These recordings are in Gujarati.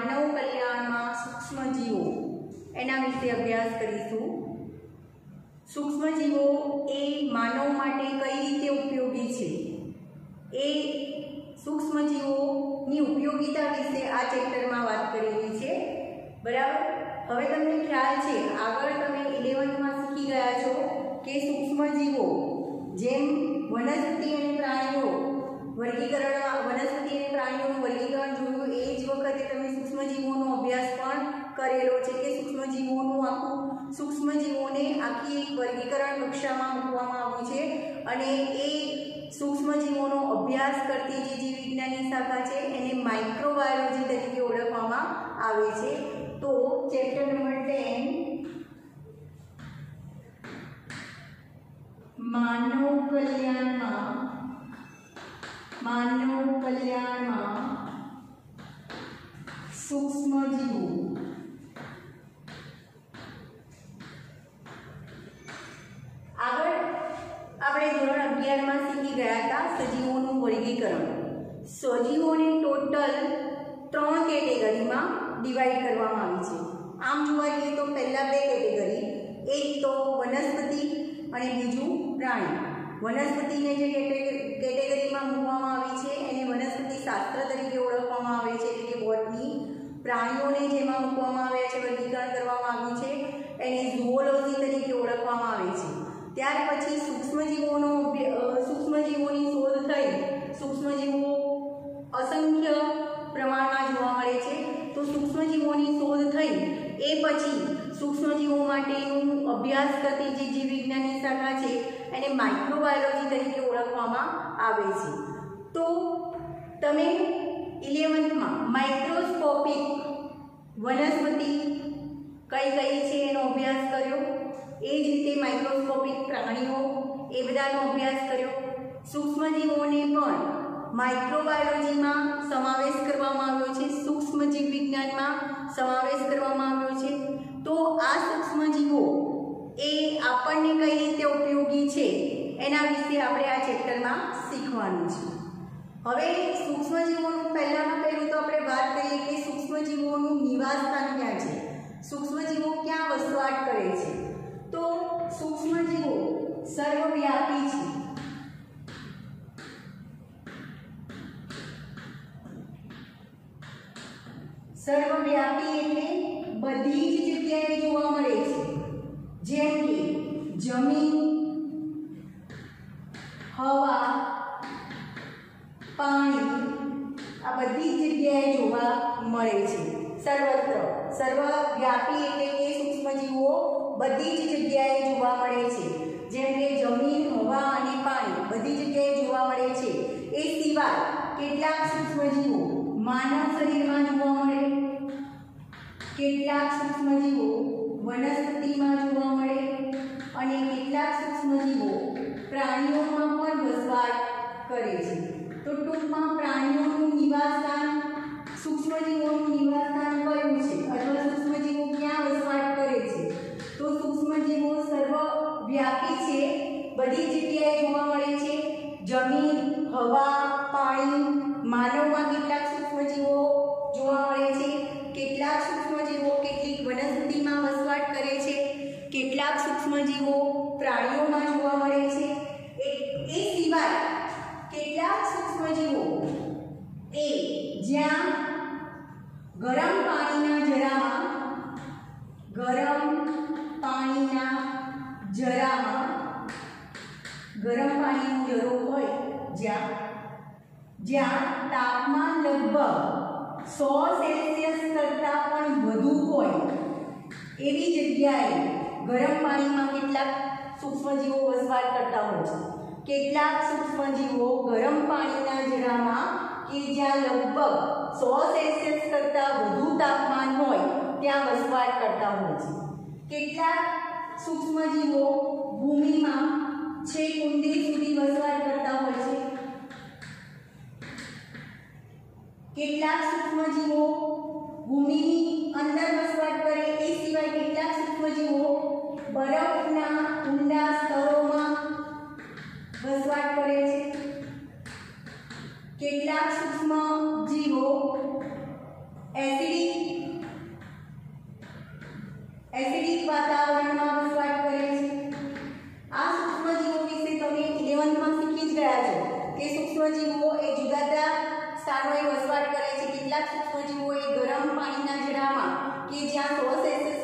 માનવ કલ્યાણમાં સૂક્ષ્મજીવો. એના વિશે અભ્યાસ કરીશું. સૂક્ષ્મજીવો એ માનવ માટે કઈ રીતે ઉપયોગી છે? એ સૂક્ષ્મજીવોની ઉપયોગિતા વિશે આ ચેપ્ટરમાં વાત કરેલી છે. બરાબર? હવે તમને ખ્યાલ છે, આગળ તમે ઇલેવન્થમાં શીખી ગયા છો કે સૂક્ષ્મજીવો જેમ વનસ્પતિ અને પ્રાણીઓ વર્ગીકરણ, વનસ્પતિ અને પ્રાણીઓનું વર્ગીકરણ જોયું એ જ વખતે તમે સૂક્ષ્મજીવોનો અભ્યાસ પણ કરેલો છે કે સૂક્ષ્મજીવોનું આખું સૂક્ષ્મજીવોને આખી એક વર્ગીકરણ કક્ષામાં મૂકવામાં આવ્યું છે અને એ સૂક્ષ્મજીવોનો અભ્યાસ કરતી જે જીવવિજ્ઞાનની શાખા છે એને માઇક્રોબાયોલોજી તરીકે ઓળખવામાં આવે છે. તો ચેપ્ટર નંબર ટેન માનવ કલ્યાણમાં માનવ કલ્યાણમાં સૂક્ષ્મજીવો આગળ આપણે ધોરણ અગિયારમાં શીખી ગયા હતા સજીવોનું વર્ગીકરણ સજીવોને ટોટલ ત્રણ કેટેગરીમાં ડિવાઈડ કરવામાં આવી છે આમ જોવા જઈએ તો પહેલાં બે કેટેગરી એક તો વનસ્પતિ અને બીજું પ્રાણી વનસ્પતિને જે કેટેગરીમાં મૂકવામાં આવી છે એને વનસ્પતિ શાસ્ત્ર તરીકે ઓળખવામાં આવે છે એટલે કે બોટની પ્રાણીઓને જેમાં મૂકવામાં આવ્યા છે, વર્ગીકરણ કરવામાં આવ્યું છે, એને ઝુઓલોજી તરીકે ઓળખવામાં આવે છે. ત્યાર પછી સૂક્ષ્મજીવોનો સૂક્ષ્મજીવોની શોધ થઈ. સૂક્ષ્મજીવો અસંખ્ય પ્રમાણમાં જોવા મળે છે. તો સૂક્ષ્મજીવોની શોધ થઈ. એ પછી સૂક્ષ્મજીવો માટેનું અભ્યાસ કરતી જે જીવવિજ્ઞાનની શાખા છે, એને માઇક્રોબાયોલોજી તરીકે ઓળખવામાં આવે છે. તો તમે ઇલેવન્થમાં માઇક્રોસ્કોપિક વનસ્પતિ કઈ કઈ છે એનો અભ્યાસ કર્યો? એ જ રીતે માઇક્રોસ્કોપિક પ્રાણીઓ એ બધાનો અભ્યાસ કર્યો. સૂક્ષ્મજીવોને પણ માઇક્રોબાયોલોજીમાં સમાવેશ કરવામાં આવ્યો છે. સૂક્ષ્મજીવ વિજ્ઞાનમાં સમાવેશ કરવામાં આવ્યો છે. તો આ સૂક્ષ્મજીવો એ આપણને કઈ રીતે ઉપયોગી છે? એના વિશે આપણે આ ચેપ્ટરમાં શીખવાનું છે. હવે સૂક્ષ્મજીવોનું પહેલામાં પહેલું તો આપણે વાત કરીએ કે સૂક્ષ્મજીવોનું નિવાસસ્થાન ક્યાં છે? સૂક્ષ્મજીવો ક્યાં વસવાટ કરે છે? તો સૂક્ષ્મજીવો સર્વવ્યાપી છે. સર્વવ્યાપી એટલે બધી જ જગ્યાએ જોવા મળે છે. જેમ કે જમીન, હવા પાણી. આ બધી જગ્યાએ જોવા મળે છે. સર્વત્ર, સર્વવ્યાપી એટલે કે સૂક્ષ્મજીવો બધી જ જગ્યાએ જોવા મળે છે. જેમ કે જમીન, હવા અને પાણી બધી જગ્યાએ જોવા મળે છે. એ સિવાય કેટલાક સૂક્ષ્મજીવો માનવ શરીરમાં જોવા મળે. કેટલાક સૂક્ષ્મજીવો વનસ્પતિમાં જોવા મળે અને કેટલાક સૂક્ષ્મજીવો પ્રાણીઓમાં પણ વસવાટ કરે છે. તો ટૂંકમાં પ્રાણીઓનું નિવાસસ્થાન સૂક્ષ્મજીવોનું નિવાસસ્થાન કયું છે? અથવા સૂક્ષ્મજીવો ક્યાં વસવાટ કરે છે? તો સૂક્ષ્મજીવો સર્વવ્યાપી છે, બધી જગ્યાએ જોવા મળે છે. જમીન, હવા, પાણી, માનવમાં કેટલાક સૂક્ષ્મજીવો જોવા મળે છે. કેટલાક સૂક્ષ્મજીવો કેટલીક વનસ્પતિમાં વસવાટ કરે છે. કેટલાક સૂક્ષ્મજીવો પ્રાણીઓમાં જોવા મળે છે. એ સિવાય કેટલાક એ જ્યાં ગરમ પાણીના જરામાં ગરમ પાણીના જરામાં ગરમ પાણીનો જરો હોય જ્યાં જ્યાં તાપમાન લગભગ સો સેલ્સિયસ કરતાં પણ વધુ હોય, એવી જગ્યાએ ગરમ પાણીમાં કેટલાક સૂક્ષ્મજીવો વસવાટ કરતા હોય છે. કેટલાક સૂક્ષ્મજીવો ગરમ પાણીના જરામાં કે જ્યાં લગભગ સો સેલ્સિયસ કરતાં વધુ તાપમાન હોય ત્યાં વસવાટ કરતા હોય છે. કેટલાક સૂક્ષ્મજીવો ભૂમિમાં છે ઊંડે સુધી વસવાટ કરતા હોય છે. કેટલાક સૂક્ષ્મજીવો ભૂમિની અંદર વસવાટ કરે એ સિવાય કેટલાક સૂક્ષ્મજીવો બરફના ઊંડા સ્તરોમાં વસવાટ કરે છે. કેટલાક સૂક્ષ્મ જીવો એસિડિક એસિડિક વાતાવરણમાં વસવાટ કરે છે. આ સૂક્ષ્મ જીવો વિશે તમે ઇલેવન્થમાં શીખી જ ગયા છો. કે સૂક્ષ્મ જીવો એ જુદા જુદા સ્થાનોએ વસવાટ કરે છે. કેટલાક સૂક્ષ્મ જીવો એ ગરમ પાણીના ઝરામાં કે જ્યાં સોસ એસેસ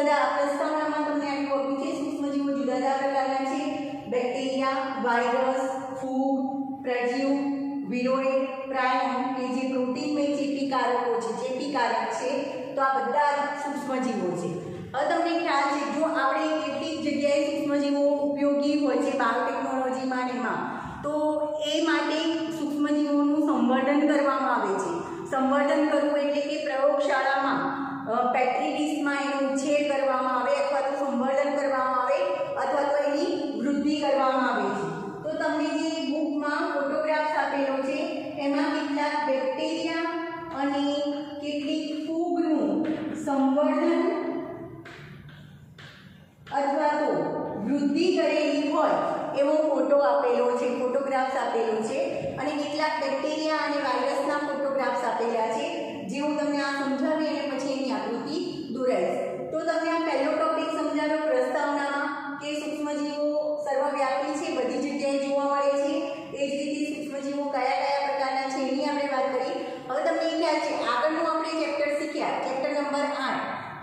જુદા પ્રસ્તાવનામાં તમને આટલું આપ્યું છે સૂક્ષ્મજીવો જુદા જુદા પ્રકારના છે. બેક્ટેરિયા, વાયરસ, ફૂગ, પ્રજીવ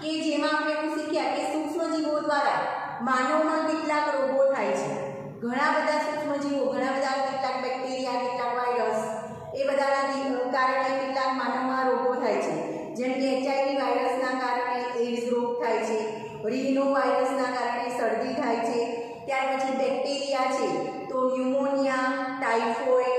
કે જેમાં આપણે એવું શીખ્યા કે સૂક્ષ્મજીવો દ્વારા માનવમાં કેટલાક રોગો થાય છે. ઘણા બધા સૂક્ષ્મજીવો, ઘણા બધા કેટલાક બેક્ટેરિયા કેટલાક વાયરસ એ બધાના કારણે કેટલાક માનવમાં રોગો થાય છે. જેમ કે એચઆઈવી વાયરસના કારણે એઇડ્સ રોગ થાય છે. રીનો વાયરસના કારણે શરદી થાય છે. ત્યાર પછી બેક્ટેરિયા છે. તો ન્યુમોનિયા ટાઈફોઈડ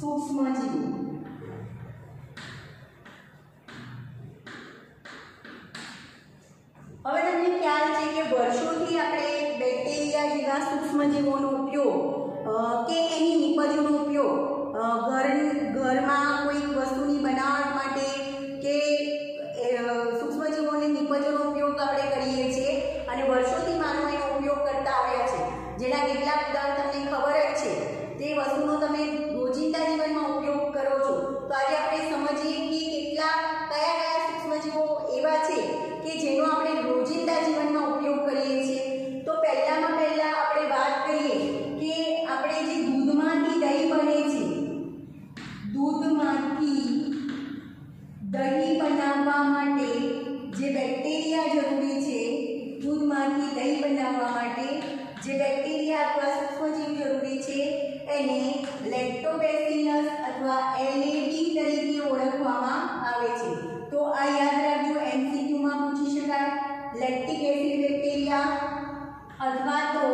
સૂક્ષ્મજીવ હવે તમને ખ્યાલ છે કે વર્ષોથી આપણે બેક્ટેરિયા જેવા સૂક્ષ્મજીવોનો ઉપયોગ કે એની નીપજનો ઉપયોગ ઘર ઘરમાં કોઈ વસ્તુની બનાવટ માટે કે સૂક્ષ્મજીવોને નીપજોનો ઉપયોગ આપણે કરીએ છીએ અને વર્ષોથી માનવ એનો ઉપયોગ કરતા આવ્યા છે. જેના કેટલાક ઉદાહરણ તમને ખબર જ છે. તે વસ્તુનો તમે અથવા તો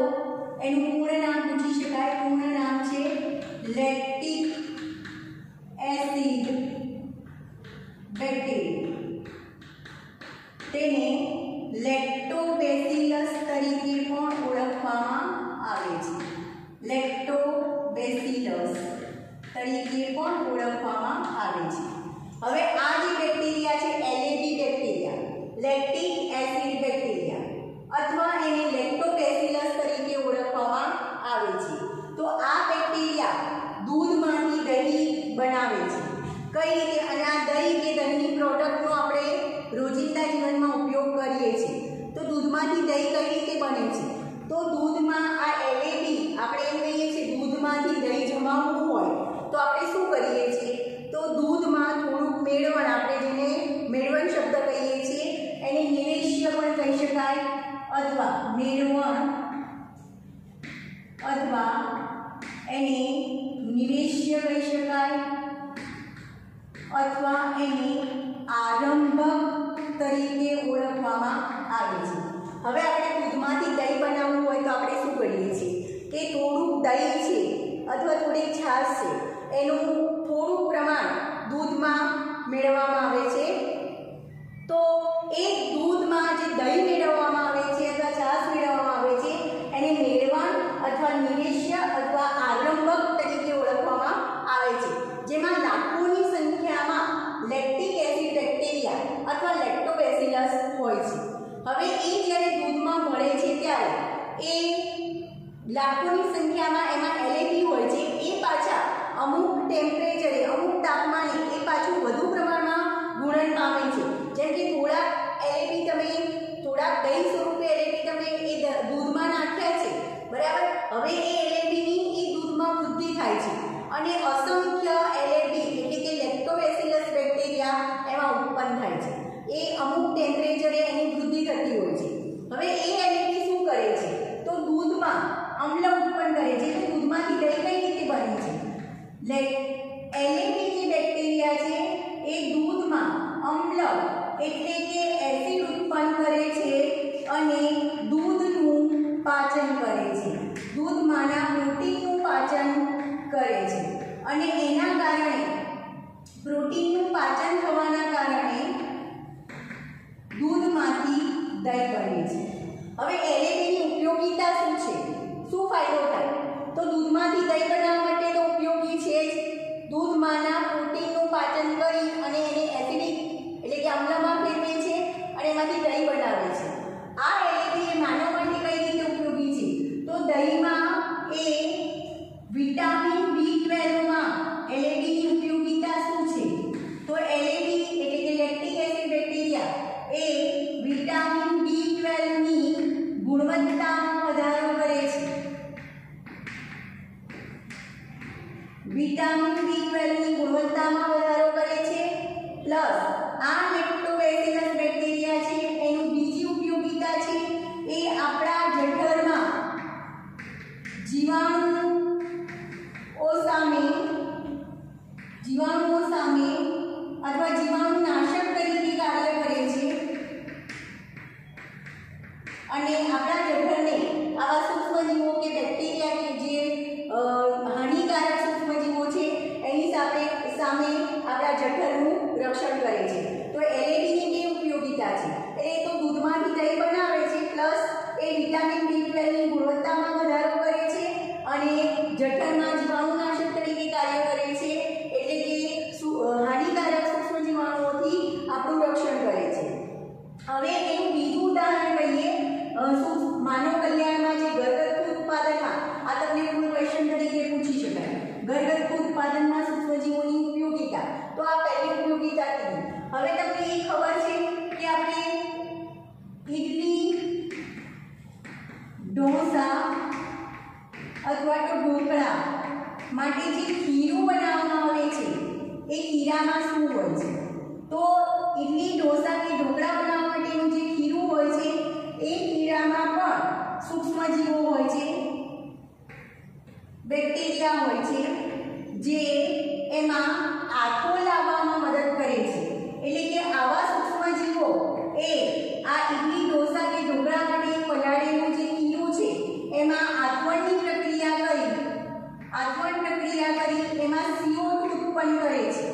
એનું પૂર્ણ નામ પૂછી શકાય. પૂર્ણ નામ છે લેક્ટિક એસિડ બેક્ટેરિયા. તેને લેક્ટોબેસિલસ તરીકે પણ ઓળખવામાં આવે છે. લેક્ટોબેસિલસ તરીકે પણ ઓળખવામાં આવે છે. હવે આ જે en un અમ્લ એટલે કે એસિડ ઉત્પન્ન કરે છે અને દૂધનું પાચન કરે છે. દૂધમાંના પ્રોટીનનું પાચન કરે છે. અને એના કારણે પ્રોટીનનું પાચન થવાના કારણે દૂધમાંથી દહીં બને છે. હવે એલેબીની ઉપયોગીતા શું છે? શું ફાયદો થાય? તો દૂધમાંથી દહીં બનાવવા માટે તો ઉપયોગી છે જ. દૂધમાંના જીવાણુઓ સામે અથવા જીવાણુનાશક તરીકે કાર્ય કરે છે. અને આપણા બેક્ટેરિયા હોય છે જે એમાં આથો લાવવામાં મદદ કરે છે. એટલે કે આવા સૂક્ષ્મજીવો એ આ ઇડલી ઢોસા કે ઢોકળા માટે પલાળેલું જે કીડું છે, એમાં આથવણની પ્રક્રિયા કરી, આથવણ પ્રક્રિયા કરી એમાં સીઓ ઉત્પન્ન કરે છે.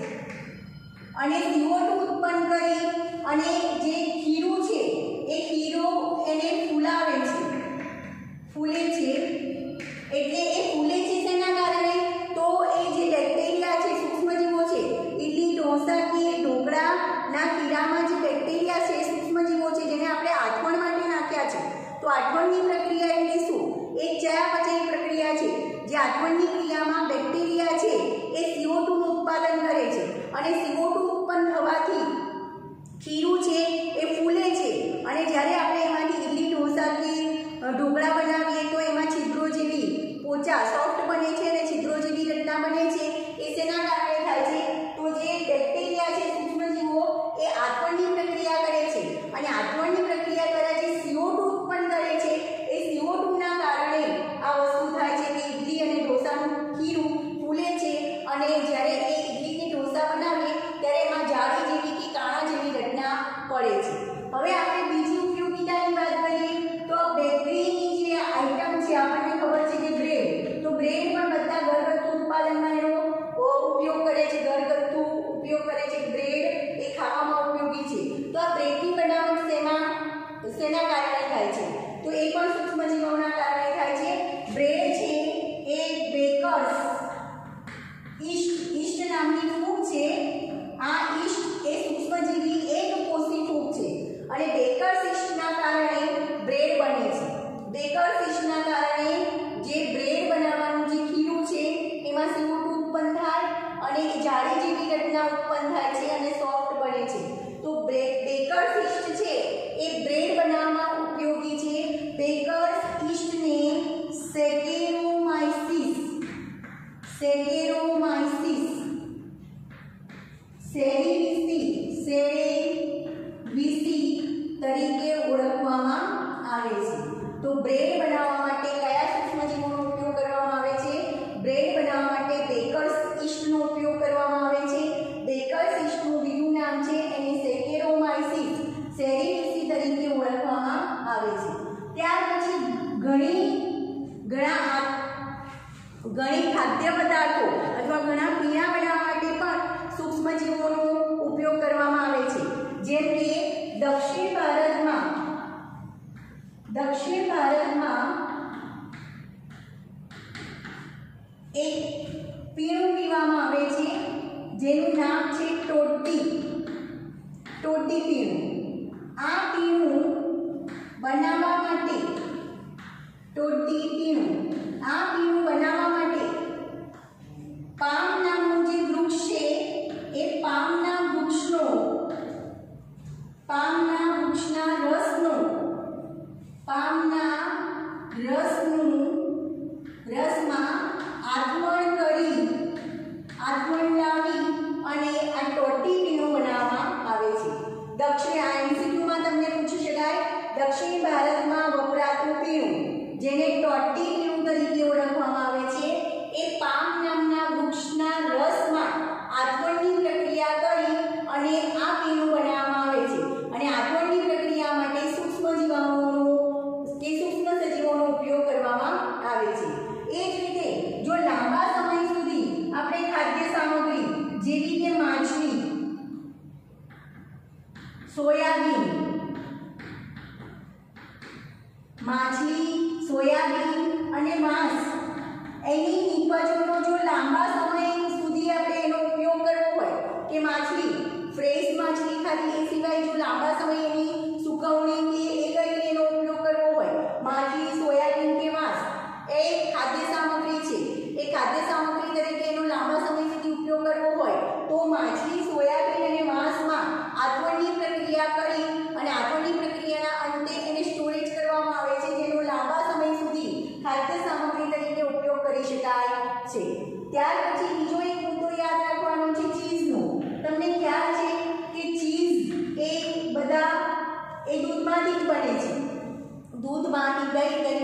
અને સીઓ ઉત્પન્ન કરી અને જે તો બ્રેડ બનાવવા દૂધમાંથી દહીં દહીંમાંથી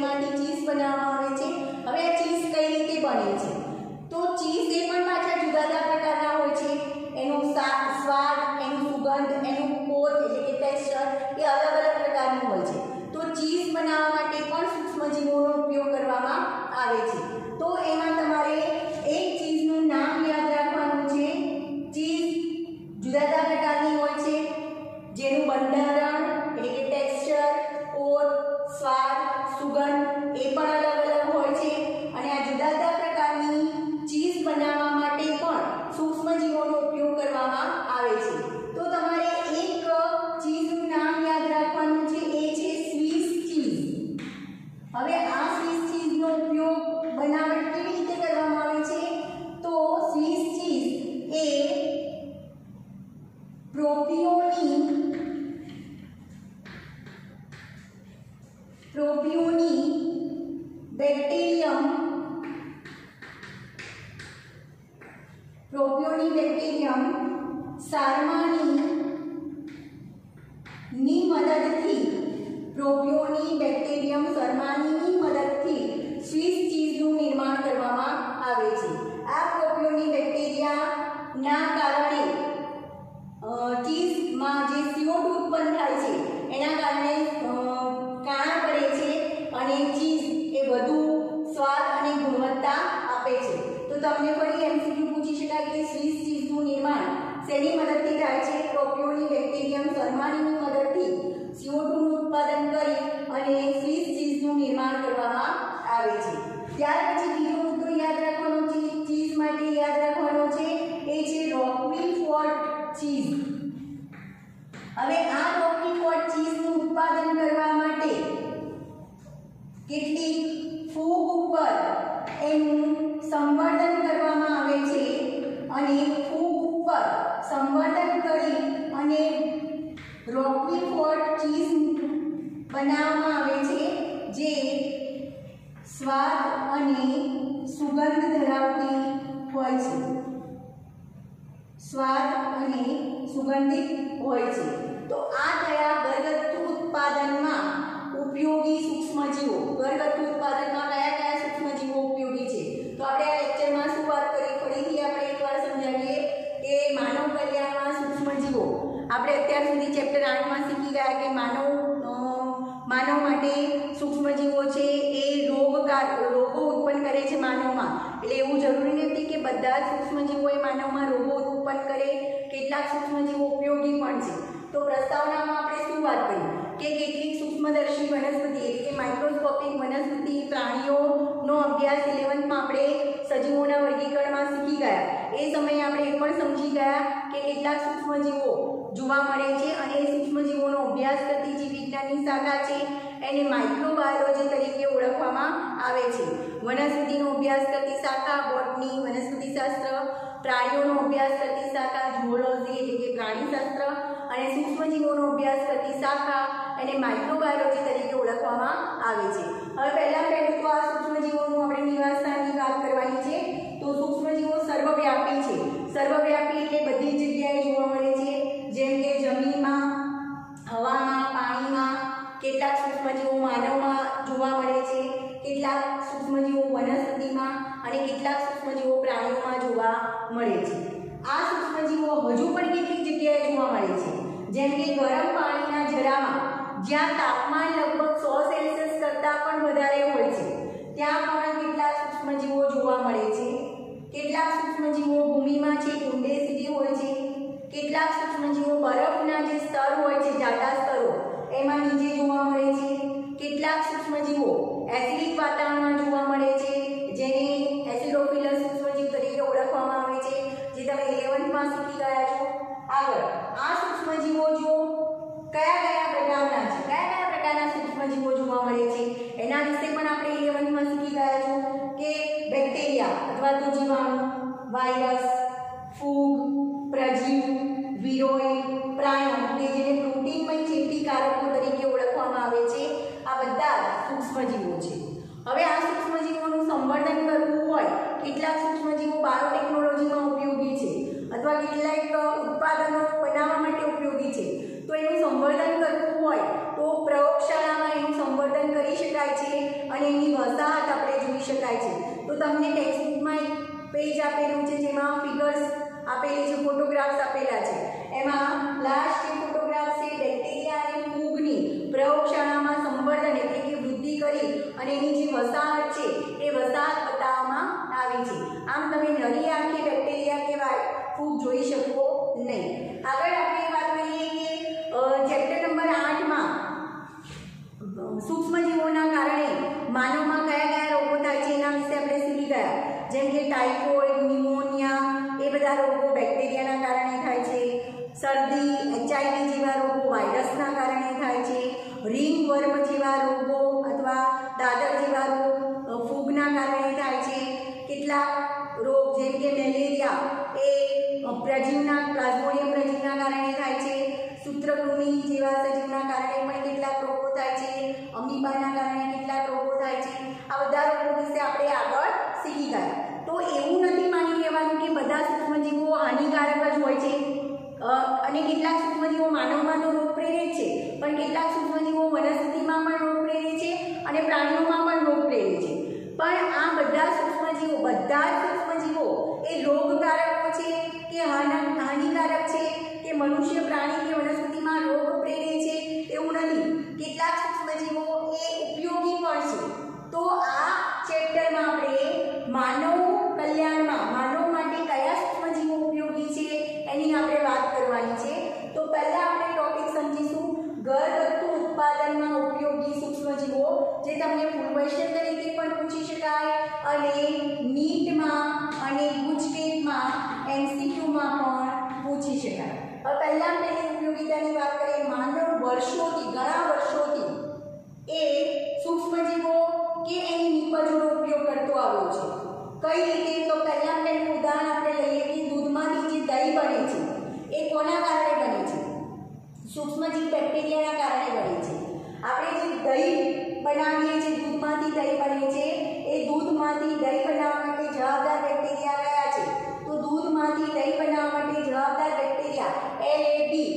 પ્રોપિયોની બેક્ટેરિયમ સારમાની ની મદદથી, પ્રોપિયોની, બેક્ટેરિયમ સરમાનીની મદદથી સ્વીસ ચીઝનું નિર્માણ કરવામાં આવે છે. આ પ્રોપિયોની બેક્ટેરિયાના કારણે અ, ચીઝમાં જે CO2 ઉત્પન્ન થાય છે એના કારણે અ, કાણા પડે છે અને ચીઝ એ વધુ સ્વાદ અને ગુણવત્તા આપે છે તો તમને ફરી એમસીક્યુ પૂછી શકાય કે સ્વીસ ચીઝનું નિર્માણ શેની મદદથી થાય છે પ્રોપિયોની બેક્ટેરિયમ સરમાનીની મદદથી CO2 નું ઉત્પાદન કરી અને સ્વીસ ચીઝનું નિર્માણ કરવામાં આવે છે ત્યાર પછી બીજો મુદ્દો યાદ રાખવાનો છે ચીઝ માટે યાદ રાખવાનો છે એ છે રોકવી ફોર્ટ ચીઝ હવે આ રોકવી ફોર્ટ ચીઝનું ઉત્પાદન કરવા માટે કેટલીક ફૂગ ઉપર એનું સંવર્ધન કરવામાં આવે છે અને ફૂગ ઉપર સંવર્ધન કરી અને રોકવી ફોર્ટ ચીઝ બનાવવામાં આવે છે જે સ્વાદ અને સુગંધ ધરાવતી હોય છે. સ્વાદ અને સુગંધિત હોય છે. તો આ થયા ઘરગથ્થુ ઉત્પાદનમાં ઉપયોગી સૂક્ષ્મજીવો ઘરગથ્થુ ઉત્પાદનમાં કયા કયા સૂક્ષ્મજીવો ઉપયોગી છે તો આપણે આ લેક્ચરમાં શું વાત કરી ફરીથી આપણે એકવાર સમજાવીએ કે માનવ કલ્યાણમાં સૂક્ષ્મજીવો આપણે અત્યાર સુધી ચેપ્ટર આઠમાં શીખી ગયા કે માનવ અ, માનવ માટે સૂક્ષ્મજીવો છે એ રોગકાર રોગો ઉત્પન્ન કરે છે માનવમાં એટલે એવું જરૂરી નથી કે બધા જ સૂક્ષ્મજીવો એ માનવમાં રોગો ઉત્પન્ન કરે, કેટલાક સૂક્ષ્મજીવો ઉપયોગી પણ છે. તો પ્રસ્તાવનામાં આપણે શું વાત કરી કે કેટલીક સૂક્ષ્મદર્શી વનસ્પતિ એટલે કે માઇક્રોસ્કોપિક વનસ્પતિ પ્રાણીઓનો અભ્યાસ ઇલેવન્થમાં આપણે સજીવોના વર્ગીકરણમાં શીખી ગયા. એ સમયે આપણે એ પણ સમજી ગયા કે કેટલાક સૂક્ષ્મજીવો જોવા મળે છે અને એ સૂક્ષ્મજીવોનો અભ્યાસ કરતી જીવ વિજ્ઞાનની શાખા છે. એને માઇક્રોબાયોલોજી તરીકે ઓળખવામાં આવે છે. વનસ્પતિનો અભ્યાસ કરતી શાખા, બોટની વનસ્પતિશાસ્ત્ર, પ્રાણીઓનો અભ્યાસ કરતી શાખા ઝૂઓલોજી એટલે કે પ્રાણીશાસ્ત્ર, અને સૂક્ષ્મજીવોનો અભ્યાસ કરતી શાખા એને માઇક્રોબાયોલોજી તરીકે ઓળખવામાં આવે છે. હવે પહેલાં પહેલું તો આ સૂક્ષ્મજીવોનું આપણે નિવાસસ્થાનની વાત કરવાની છે. તો સૂક્ષ્મજીવો સર્વવ્યાપી છે. સર્વવ્યાપી એટલે બધી જગ્યાએ જોવા મળે માનવમાં જોવા મળે છે. કેટલાક સૂક્ષ્મજીવો વનસ્પતિમાં અને કેટલાક સૂક્ષ્મજીવો પ્રાણીઓમાં જોવા મળે છે. આ સૂક્ષ્મજીવો હજુ પણ કેટલીક જગ્યાએ જોવા મળે છે. જેમ કે ગરમ પાણીના જરામાં જ્યાં તાપમાન લગભગ સો સેલ્સિયસ કરતાં પણ વધારે હોય છે. ત્યાં પણ કેટલાક સૂક્ષ્મજીવો જોવા મળે છે. કેટલાક સૂક્ષ્મજીવો ભૂમિમાં છે ઊંડે સીધી હોય છે. કેટલાક સૂક્ષ્મજીવો બરફના જે સ્તર હોય છે, જાડા સ્તરો, એમાં નીચે જોવા મળે છે. કેટલાક સૂક્ષ્મજીવો એસિડિક વાતાવરણમાં જોવા મળે છે, જેને એસિડોફિલસ સૂક્ષ્મજીવ તરીકે ઓળખવામાં આવે છે, જે તમે ઇલેવન્થમાં શીખી ગયા છો. આગળ, આ સૂક્ષ્મજીવો જો કયા કયા પ્રકારના છે, કયા કયા પ્રકારના સૂક્ષ્મજીવો જોવા મળે છે, એના વિશે પણ આપણે ઇલેવન્થમાં શીખી ગયા છો કે બેક્ટેરિયા અથવા તો જીવાણુ, વાયરસ, ફૂગ, પ્રજીવ, વિરોઈ, પ્રાણો સૂક્ષ્મજીવોના કારણે માનવમાં કયા કયા રોગો થાય છે એના વિશે આપણે શીખી ગયા. જેમ કે ટાઇફોઇડ કેટલા સૂક્ષ્મજીવો માનવમાં તો રોગ પ્રેરે છે, પણ કેટલા સૂક્ષ્મજીવો વનસ્પતિમાં પણ રોગ પ્રેરે છે અને પ્રાણીઓમાં પણ રોગ પ્રેરે છે. પણ આ બધા સૂક્ષ્મજીવો બધા જ જરી બને છે. એ કોના કારણે બને છે? સૂક્ષ્મજીવ બેક્ટેરિયાના કારણે બને છે. આપણે જે દહીં બનાવીએ છીએ, દૂધમાંથી દહીં બને છે, એ દૂધમાંથી દહીં બનાવવા માટે જવાબદાર બેક્ટેરિયા કયા છે? તો દૂધમાંથી દહીં બનાવવા માટે જવાબદાર બેક્ટેરિયા એલ એ બી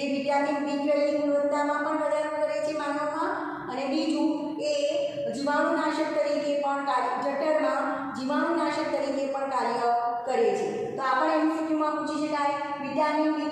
જે વિટામિન બી ટ્વેલ્વની ગુણવત્તામાં પણ વધારો કરે છે માનવમાં, અને બીજું એ જીવાણુનાશક તરીકે પણ કાર્ય, જઠરમાં જીવાણુનાશક તરીકે પણ કાર્ય કરે છે. તો આ પણ એમસીક્યુમાં પૂછી શકાય વિટામિન બી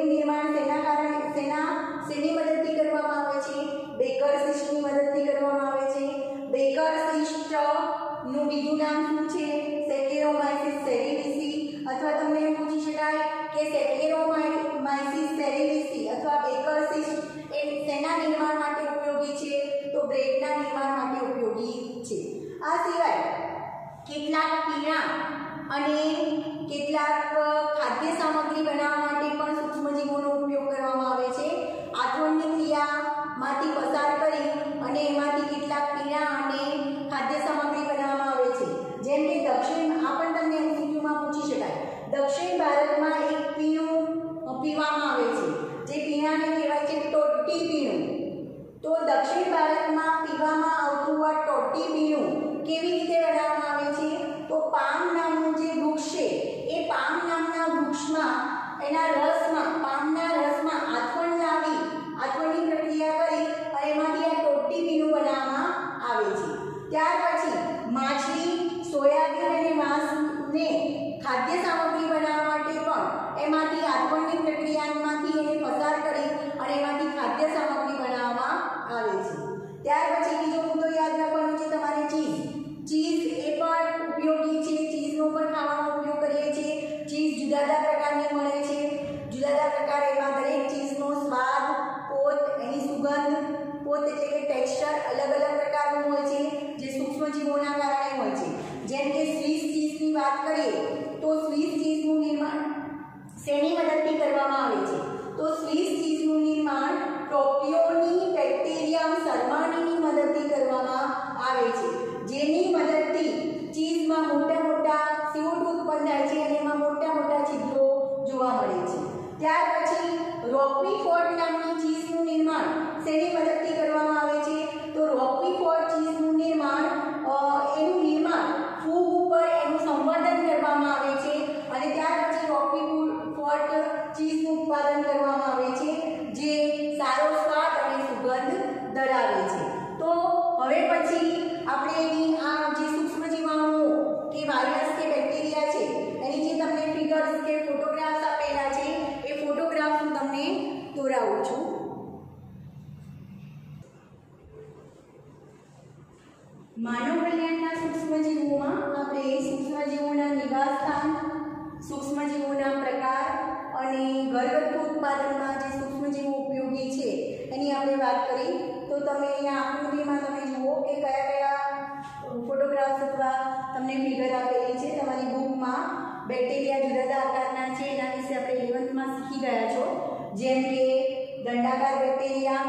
નું નિર્માણ તેના કારણે, તેના શેની મદદથી કરવામાં આવે છે. બેકર શીશની મદદથી કરવામાં આવે છે. બેકર શિષ્ટનું બીજું નામ કયા કયા ફોટોગ્રાફ્સ અથવા તમને ફિગર આપેલી છે તમારી બુકમાં બેક્ટેરિયા જુદા જુદા આકારના છે, એના વિશે આપણે ઇલેવન્થમાં શીખી ગયા છો. જેમ કે દંડાકાર બેક્ટેરિયા,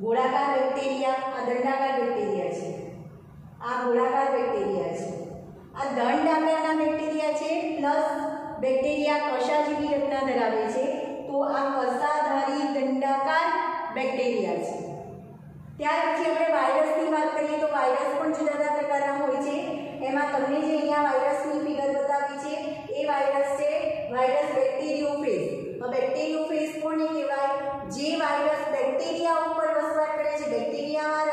ગોળાકાર બેક્ટેરિયા, આ દંડાકાર બેક્ટેરિયા છે. આ ગોળાકાર બેક્ટેરિયા છે. આ દંડ આકારના બેક્ટેરિયા છે, પ્લસ બેક્ટેરિયા કશા જેવી રચના ધરાવે છે, તો આ કશાધારી દંડાકાર બેક્ટેરિયા છે. ત્યાર પછી આપણે વાયરસની વાત કરીએ તો વાયરસ પણ જુદા જુદા પ્રકારના હોય છે. એમાં તમને જે અહીંયા વાયરસની ફિગર બતાવી છે, એ વાયરસ છે વાયરસ બેક્ટેરિયોફેઝ બેક્ટેરિયોફેઝ કોને કહેવાય? જે વાયરસ બેક્ટેરિયા ઉપર વસવાટ કરે છે. બેક્ટેરિયા